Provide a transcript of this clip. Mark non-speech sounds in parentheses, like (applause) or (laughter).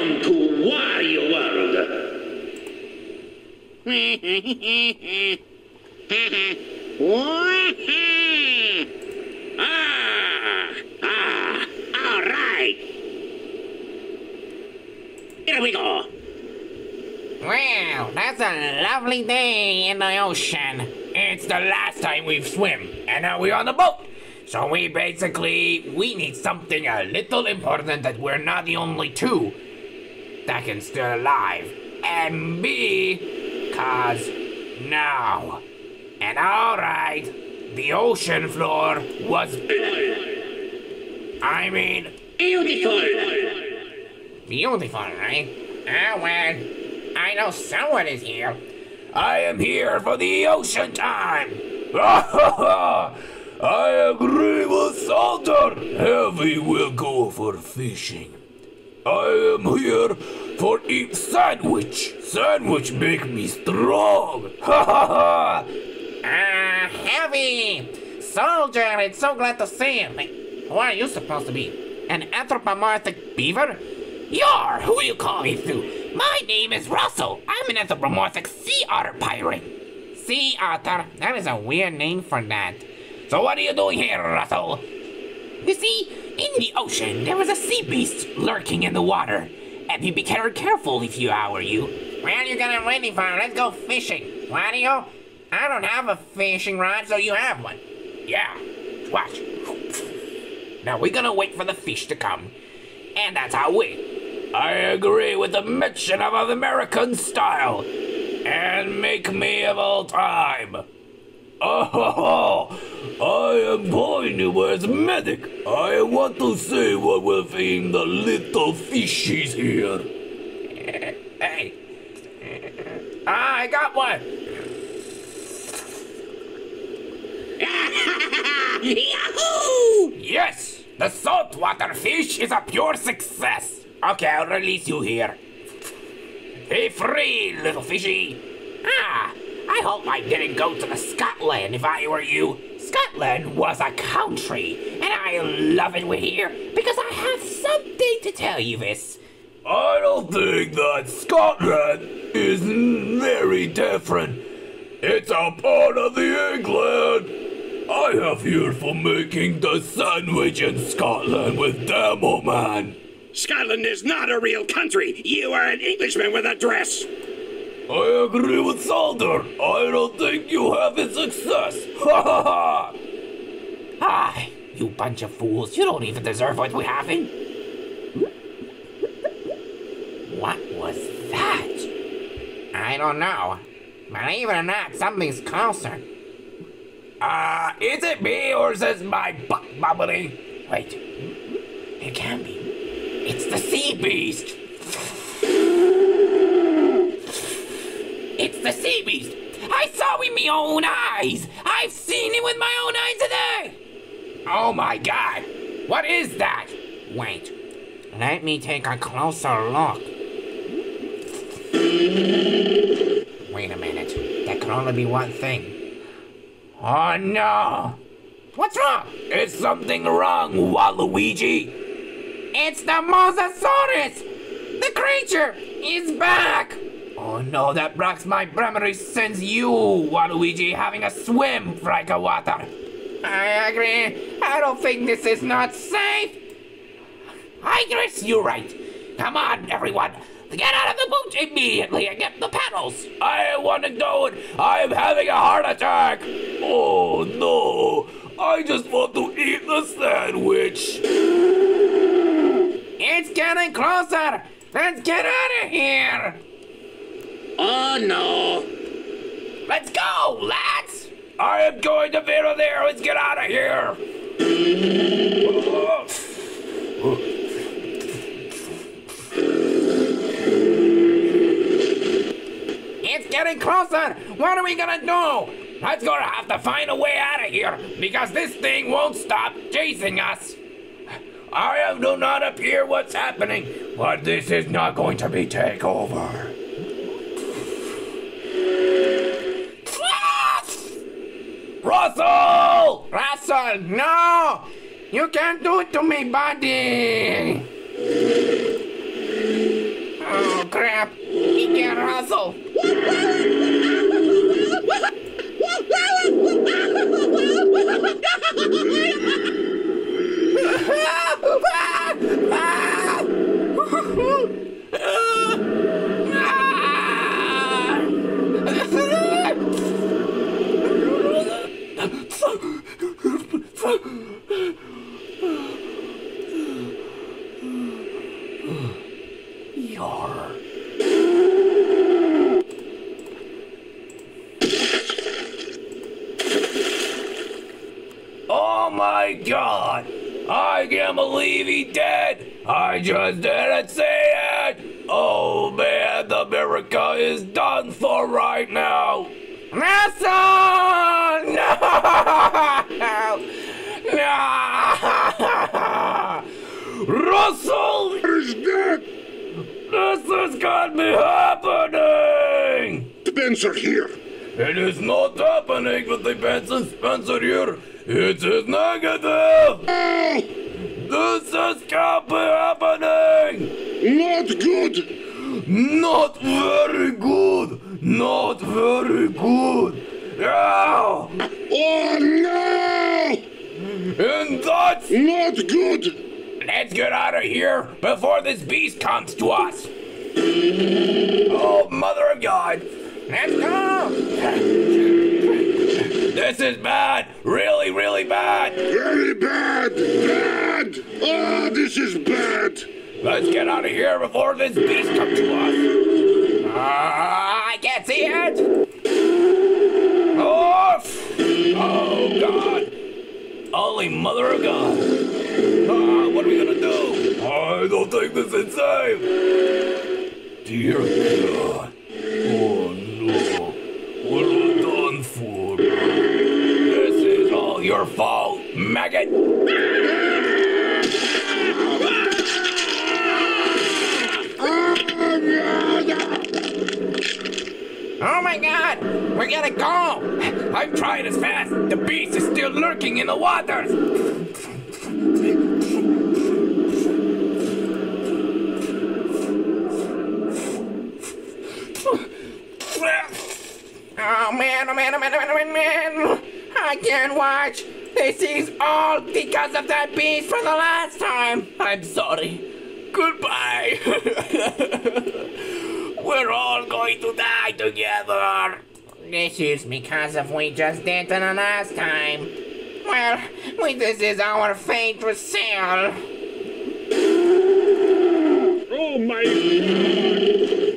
Welcome to Wario World. (laughs) ah, ah, all right. Here we go. Wow, that's a lovely day in the ocean. It's the last time we've swim, and now we're on the boat. So we basically we need something a little important that we're not the only two that can still alive. And B, cause now. And alright, the ocean floor was I mean Beautiful. beautiful, right? Ah well, I know someone is here. I am here for the ocean time. (laughs) I agree with Salter. Heavy will go for fishing. I am here for eat sandwich. Sandwich make me strong. (laughs) Ha ha ha. Ah, Heavy! Soldier, it's so glad to see you. Who are you supposed to be? An anthropomorphic beaver? You're who you call me through. My name is Russell. I'm an anthropomorphic sea otter pirate. Sea otter? That is a weird name for that. So what are you doing here, Russell? You see, in the ocean, there was a sea beast lurking in the water. And you'd be very careful if you I were you. Well, you're gonna waiting for Let's go fishing. You? I don't have a fishing rod, so you have one. Yeah. Watch. Now we're gonna wait for the fish to come. And that's how we. I agree with the mention of an American style. And make me of all time. Oh, I am as medic. I want to see what will feed the little fishies here. Hey. Ah, I got one. Yahoo! (laughs) Yes, the saltwater fish is a pure success. Okay, I'll release you here. Be free, little fishy. Ah, I hope I didn't go to the Scotland if I were you. Scotland was a country, and I love it we're here because I have something to tell you this. I don't think that Scotland is very different. It's a part of the England. I have here for making the sandwich in Scotland with Demo Man. Scotland is not a real country. You are an Englishman with a dress. I agree with Salter. I don't think you have a success. Ha ha ha! Ah, you bunch of fools. You don't even deserve what we're having. What was that? I don't know. Believe it or not, something's closer. Uh, is it me or is this my butt bubbling? Wait, it can be. It's the sea beast. The sea beast. I saw with my own eyes. I've seen it with my own eyes today. Oh my god. What is that? Wait. Let me take a closer look. Wait a minute. That can only be one thing. Oh no! What's wrong? Is something wrong, Waluigi? It's the Mosasaurus! The creature is back! Oh no, that blocks my memory since you, Waluigi, having a swim, Frika Water. I agree. I don't think this is not safe. I you're right. Come on, everyone. Get out of the boat immediately and get the paddles. I want to go and I'm having a heart attack. Oh no. I just want to eat the sandwich. It's getting closer. Let's get out of here. Oh no. Let's go, lads. I am going to Vera there. Let's get out of here. It's getting closer! What are we gonna do? Let's gonna have to find a way out of here because this thing won't stop chasing us. I do not appear what's happening, but this is not going to be takeover. Russell! Russell, no! You can't do it to me, buddy! Oh, crap! He can't Russell! (laughs) my god! I can't believe he dead! I just didn't see it! Oh man, the America is done for right now! (laughs) Russell! No! No! Russell! Is that? This has got me happening! Spencer here. It is not happening with the Benson Spencer here. It is negative. This is can't be happening. not good. Not very good. Not very good. Ow. Oh no! And that's Not good. Let's get out of here before this beast comes to us. Oh, Mother of God. Let's go. This is bad. Really, really bad. Very bad. Bad. Oh, this is bad. Let's get out of here before this beast comes to us. Ah, I can't see it. Oh, oh God. Holy Mother of God. Ah, what are we gonna do? I don't think this is safe. Dear God. Your fault, maggot. Oh my god! We gotta go! I've tried as fast! The beast is still lurking in the waters! Oh man, oh man, oh man, oh man, oh man, man. I can't watch. This is all because of that beast for the last time. I'm sorry. Goodbye! (laughs) We're all going to die together! This is because of we just did the last time. Well, we, this is our fate for sale. Oh my.